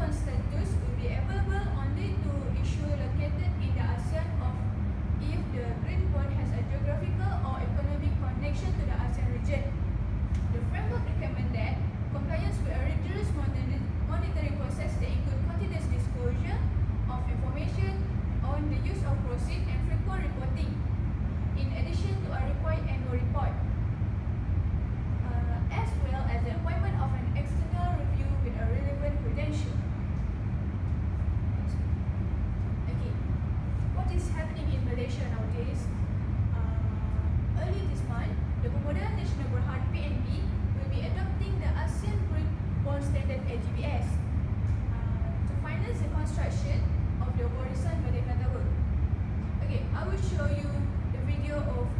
Singapore status will be available only to issue located in the ASEAN of if the green bond has a geographical at GBS. Uh, to finance the construction of the Horizon Merdeka Tower. Okay, I will show you the video of